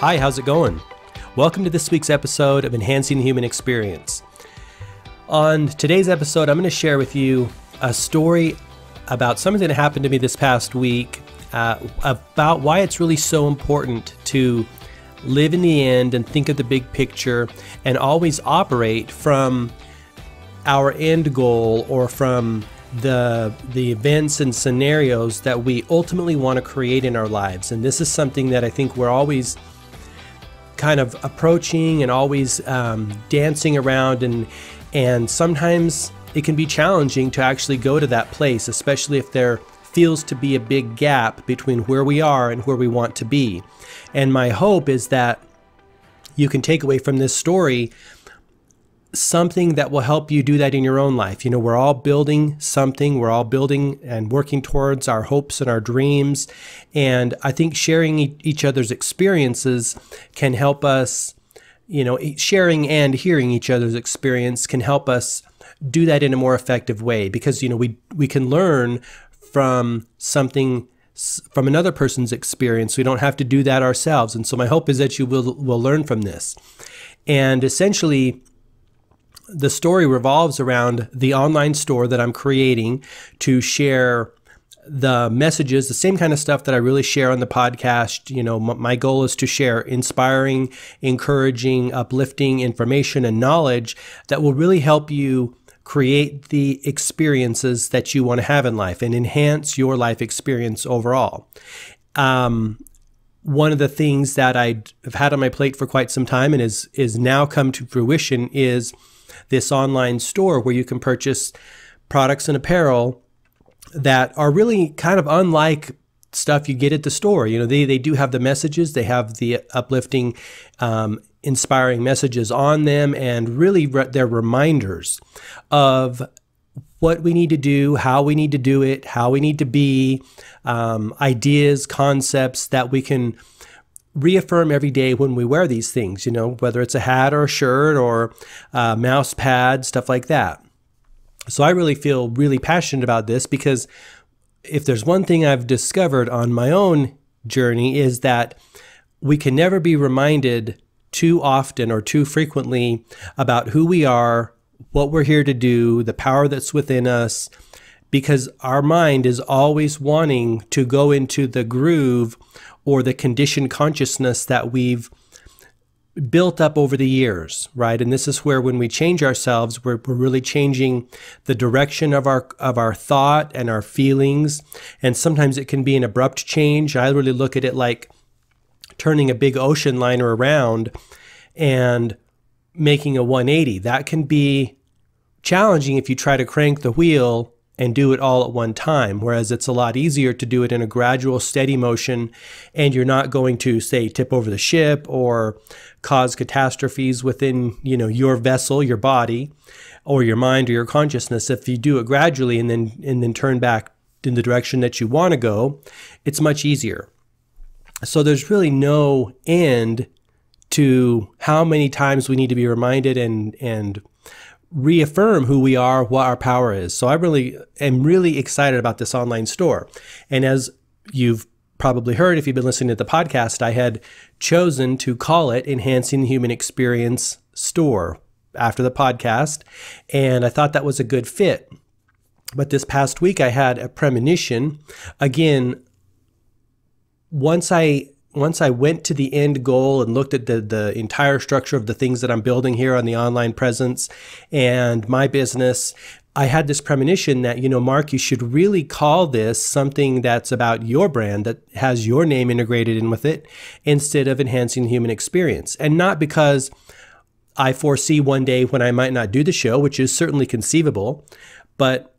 Hi, how's it going? Welcome to this week's episode of Enhancing the Human Experience. On today's episode, I'm going to share with you a story about something that happened to me this past week uh, about why it's really so important to live in the end and think of the big picture and always operate from our end goal or from the the events and scenarios that we ultimately want to create in our lives and this is something that i think we're always kind of approaching and always um, dancing around and and sometimes it can be challenging to actually go to that place especially if there feels to be a big gap between where we are and where we want to be. And my hope is that you can take away from this story something that will help you do that in your own life. You know, we're all building something, we're all building and working towards our hopes and our dreams. And I think sharing each other's experiences can help us, you know, sharing and hearing each other's experience can help us do that in a more effective way because, you know, we, we can learn from something from another person's experience. We don't have to do that ourselves. And so my hope is that you will will learn from this. And essentially, the story revolves around the online store that I'm creating to share the messages, the same kind of stuff that I really share on the podcast. You know, my goal is to share inspiring, encouraging, uplifting information and knowledge that will really help you create the experiences that you want to have in life and enhance your life experience overall. Um, one of the things that I have had on my plate for quite some time and is is now come to fruition is this online store where you can purchase products and apparel that are really kind of unlike stuff you get at the store. You know, they, they do have the messages, they have the uplifting, um, inspiring messages on them, and really re- they're reminders of what we need to do, how we need to do it, how we need to be, um, ideas, concepts that we can reaffirm every day when we wear these things, you know, whether it's a hat or a shirt or a mouse pad, stuff like that. So I really feel really passionate about this because if there's one thing I've discovered on my own journey is that we can never be reminded too often or too frequently about who we are, what we're here to do, the power that's within us, because our mind is always wanting to go into the groove or the conditioned consciousness that we've built up over the years, right? And this is where when we change ourselves, we're, we're really changing the direction of our of our thought and our feelings. And sometimes it can be an abrupt change. I really look at it like turning a big ocean liner around and making a 180. That can be challenging if you try to crank the wheel and do it all at one time. Whereas it's a lot easier to do it in a gradual, steady motion, and you're not going to, say, tip over the ship or cause catastrophes within, you know, your vessel, your body, or your mind or your consciousness. If you do it gradually and then and then turn back in the direction that you want to go, it's much easier. So there's really no end to how many times we need to be reminded and and reaffirm who we are, what our power is. So I really am really excited about this online store. And as you've probably heard if you've been listening to the podcast, I had chosen to call it Enhancing the Human Experience Store after the podcast. And I thought that was a good fit. But this past week, I had a premonition. Again, once I once I went to the end goal and looked at the, the entire structure of the things that I'm building here on the online presence and my business, I had this premonition that, you know, Mark, you should really call this something that's about your brand that has your name integrated in with it instead of enhancing the human experience. And not because I foresee one day when I might not do the show, which is certainly conceivable, but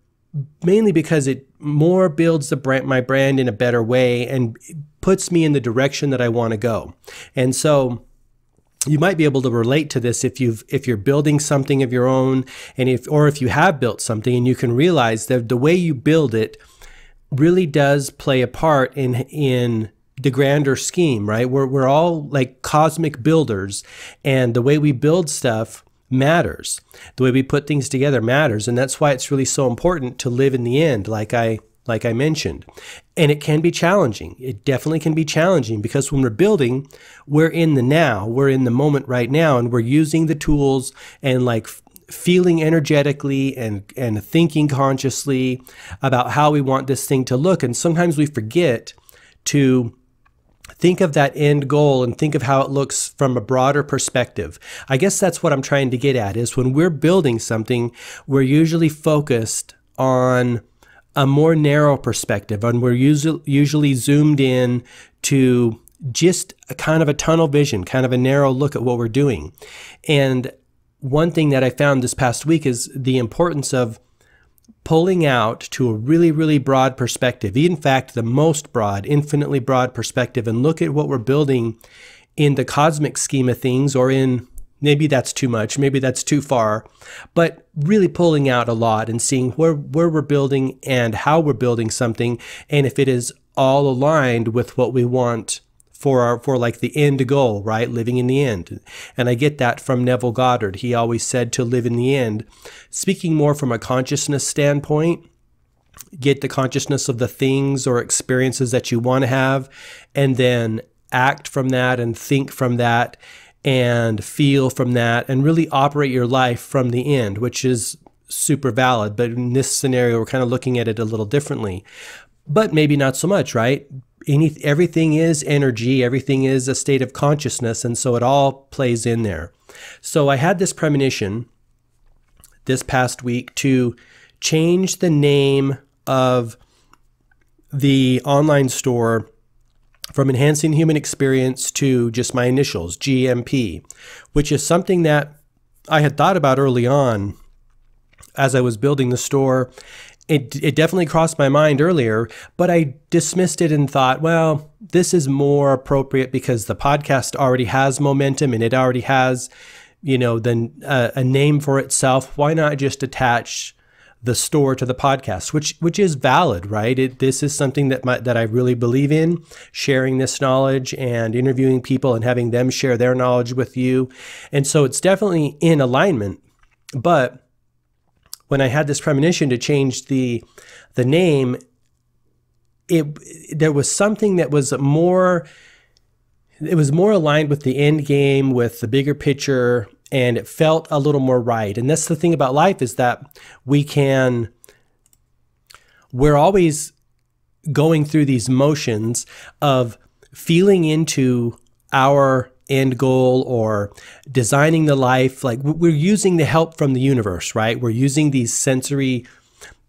mainly because it more builds the brand, my brand in a better way and puts me in the direction that I want to go. And so you might be able to relate to this if you've if you're building something of your own and if or if you have built something and you can realize that the way you build it really does play a part in in the grander scheme, right? We're we're all like cosmic builders and the way we build stuff matters. The way we put things together matters and that's why it's really so important to live in the end like I like I mentioned. And it can be challenging. It definitely can be challenging because when we're building, we're in the now, we're in the moment right now, and we're using the tools and like feeling energetically and and thinking consciously about how we want this thing to look and sometimes we forget to think of that end goal and think of how it looks from a broader perspective. I guess that's what I'm trying to get at is when we're building something, we're usually focused on a more narrow perspective and we're usually, zoomed in to just a kind of a tunnel vision, kind of a narrow look at what we're doing. And one thing that I found this past week is the importance of pulling out to a really, really broad perspective, in fact, the most broad, infinitely broad perspective, and look at what we're building in the cosmic scheme of things or in maybe that's too much, maybe that's too far, but really pulling out a lot and seeing where, where we're building and how we're building something, and if it is all aligned with what we want for our for like the end goal, right? Living in the end. And I get that from Neville Goddard. He always said to live in the end. Speaking more from a consciousness standpoint, get the consciousness of the things or experiences that you want to have and then act from that and think from that and feel from that and really operate your life from the end, which is super valid. But in this scenario, we're kind of looking at it a little differently. But maybe not so much, right? any everything is energy, everything is a state of consciousness, and so it all plays in there. So I had this premonition this past week to change the name of the online store from enhancing human experience to just my initials, GMP, which is something that I had thought about early on as I was building the store it, it definitely crossed my mind earlier, but I dismissed it and thought, well, this is more appropriate because the podcast already has momentum and it already has, you know, then uh, a name for itself. Why not just attach the store to the podcast, which which is valid, right? It, this is something that my, that I really believe in, sharing this knowledge and interviewing people and having them share their knowledge with you, and so it's definitely in alignment, but when I had this premonition to change the the name, it there was something that was more it was more aligned with the end game, with the bigger picture, and it felt a little more right. And that's the thing about life is that we can we're always going through these motions of feeling into our end goal or designing the life. Like we're using the help from the universe, right? We're using these sensory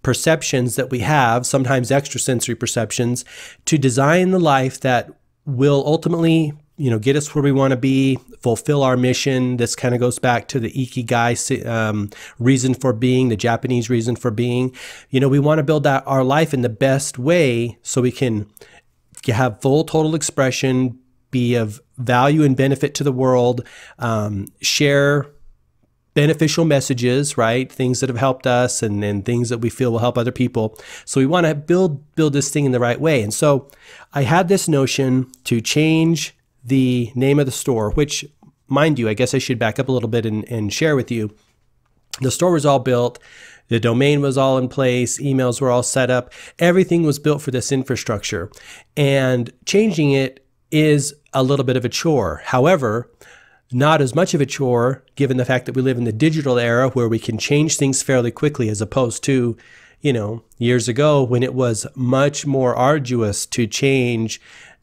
perceptions that we have, sometimes extrasensory perceptions, to design the life that will ultimately you know get us where we want to be fulfill our mission this kind of goes back to the ikigai um, reason for being the japanese reason for being you know we want to build out our life in the best way so we can have full total expression be of value and benefit to the world, um, share beneficial messages, right? Things that have helped us and, and things that we feel will help other people. So we want to build build this thing in the right way. And so I had this notion to change the name of the store, which mind you, I guess I should back up a little bit and, and share with you. The store was all built. The domain was all in place, emails were all set up, everything was built for this infrastructure. And changing it is a little bit of a chore. However, not as much of a chore given the fact that we live in the digital era where we can change things fairly quickly as opposed to, you know, years ago when it was much more arduous to change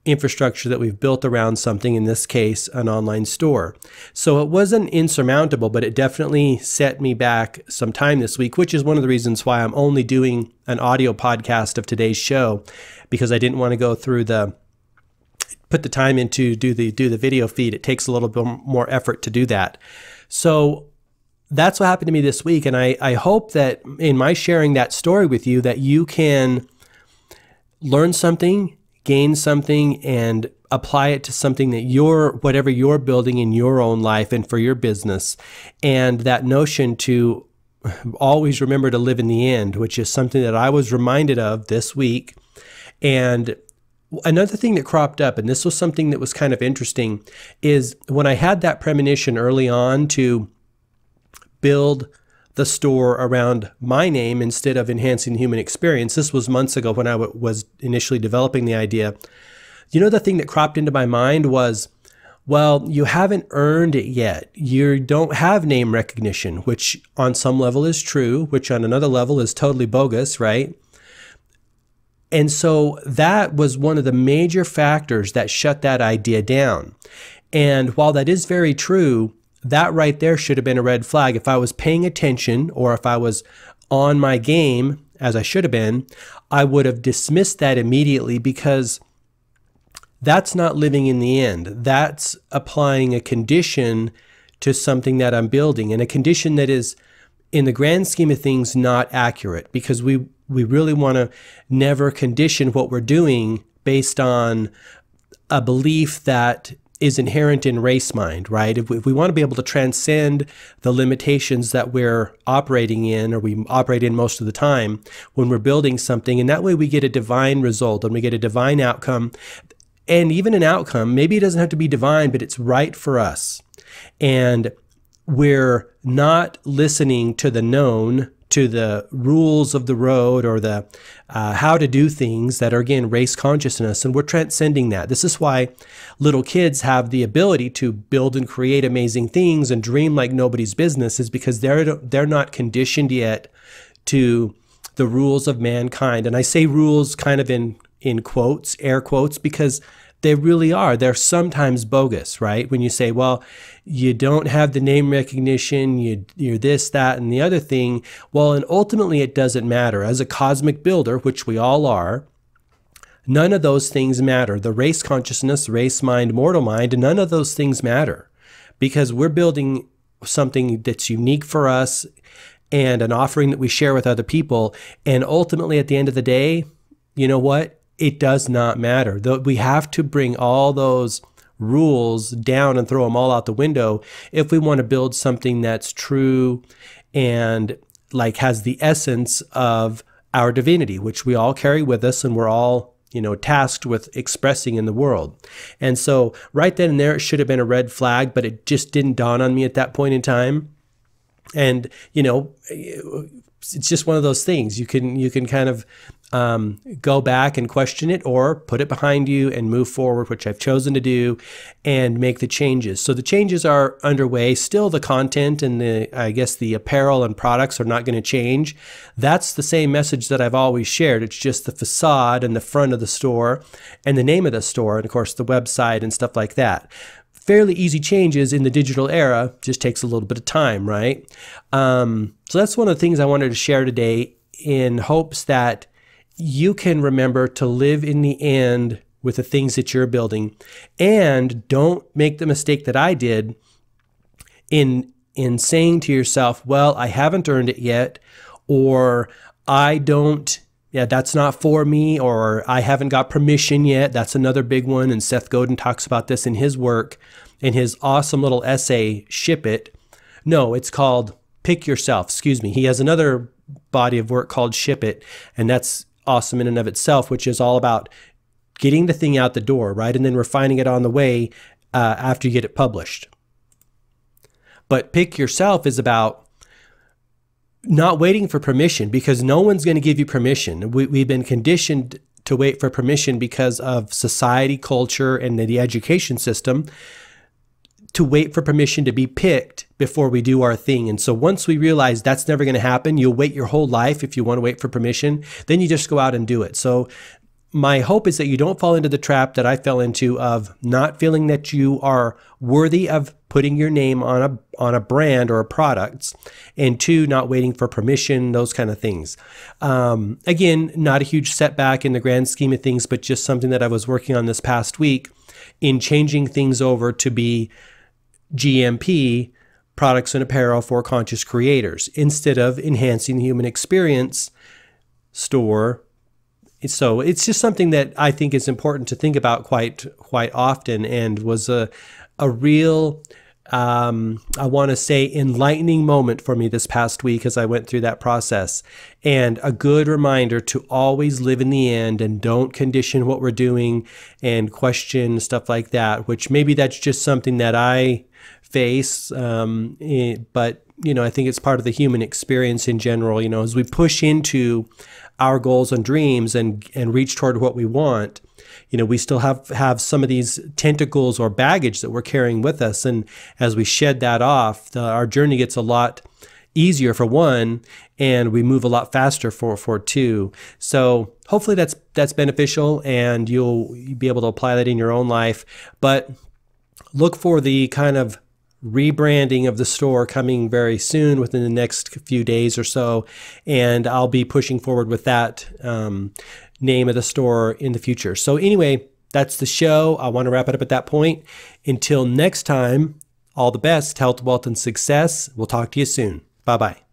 infrastructure that we've built around something, in this case, an online store. So it wasn't insurmountable, but it definitely set me back some time this week, which is one of the reasons why I'm only doing an audio podcast of today's show because I didn't want to go through the put the time into do the do the video feed, it takes a little bit more effort to do that. So that's what happened to me this week, and I I hope that in my sharing that story with you that you can learn something, gain something, and apply it to something that you're whatever you're building in your own life and for your business, and that notion to always remember to live in the end, which is something that I was reminded of this week. And Another thing that cropped up, and this was something that was kind of interesting, is when I had that premonition early on to build the store around my name instead of enhancing human experience. This was months ago when I was initially developing the idea. You know, the thing that cropped into my mind was, well, you haven't earned it yet. You don't have name recognition, which on some level is true, which on another level is totally bogus, right? And so that was one of the major factors that shut that idea down. And while that is very true, that right there should have been a red flag. If I was paying attention or if I was on my game, as I should have been, I would have dismissed that immediately because that's not living in the end. That's applying a condition to something that I'm building and a condition that is, in the grand scheme of things, not accurate because we, we really want to never condition what we're doing based on a belief that is inherent in race mind, right? If we, if we, want to be able to transcend the limitations that we're operating in or we operate in most of the time when we're building something, and that way we get a divine result and we get a divine outcome. And even an outcome, maybe it doesn't have to be divine, but it's right for us. And we're not listening to the known to the rules of the road or the uh, how to do things that are again race consciousness and we're transcending that. This is why little kids have the ability to build and create amazing things and dream like nobody's business is because they're they're not conditioned yet to the rules of mankind. And i say rules kind of in in quotes air quotes because they really are. They're sometimes bogus, right? When you say, well, you don't have the name recognition, you, you're this, that, and the other thing. Well, and ultimately it doesn't matter. As a cosmic builder, which we all are, none of those things matter. The race consciousness, race mind, mortal mind, none of those things matter because we're building something that's unique for us and an offering that we share with other people. And ultimately, at the end of the day, you know what? It does not matter. We have to bring all those rules down and throw them all out the window if we want to build something that's true and like has the essence of our divinity, which we all carry with us and we're all you know, tasked with expressing in the world. And so right then and there, it should have been a red flag, but it just didn't dawn on me at that point in time. And, you know, it's just one of those things you can, you can kind of um, go back and question it or put it behind you and move forward, which I've chosen to do, and make the changes. So the changes are underway. Still, the content and the, I guess, the apparel and products are not going to change. That's the same message that I've always shared. It's just the facade and the front of the store and the name of the store, and of course, the website and stuff like that fairly easy changes in the digital era just takes a little bit of time right um, so that's one of the things i wanted to share today in hopes that you can remember to live in the end with the things that you're building and don't make the mistake that I did in in saying to yourself, well, I haven't earned it yet or I don't yeah, that's not for me, or I haven't got permission yet. That's another big one. And Seth Godin talks about this in his work, in his awesome little essay, Ship It. No, it's called Pick Yourself. Excuse me. He has another body of work called Ship It, and that's awesome in and of itself, which is all about getting the thing out the door, right? And then refining it on the way uh, after you get it published. But pick yourself is about not waiting for permission because no one's going to give you permission. We, we've been conditioned to wait for permission because of society, culture, and the, the education system to wait for permission to be picked before we do our thing. And so once we realize that's never going to happen, you'll wait your whole life if you want to wait for permission, then you just go out and do it. So my hope is that you don't fall into the trap that I fell into of not feeling that you are worthy of putting your name on a on a brand or a product, and two, not waiting for permission, those kind of things. Um, again, not a huge setback in the grand scheme of things, but just something that I was working on this past week in changing things over to be GMP products and apparel for conscious creators instead of enhancing the human experience store. So it's just something that I think is important to think about quite quite often, and was a a real um, I want to say enlightening moment for me this past week as I went through that process, and a good reminder to always live in the end and don't condition what we're doing and question stuff like that. Which maybe that's just something that I face. Um, eh, but you know, I think it's part of the human experience in general. You know, as we push into our goals and dreams and and reach toward what we want, you know, we still have have some of these tentacles or baggage that we're carrying with us, and as we shed that off, the, our journey gets a lot easier for one and we move a lot faster for for two so hopefully that's that's beneficial and you'll be able to apply that in your own life but look for the kind of rebranding of the store coming very soon within the next few days or so. And I'll be pushing forward with that um, name of the store in the future. So, anyway, that's the show. I want to wrap it up at that point. Until next time, all the best, health, wealth, and success. We'll talk to you soon. Bye bye.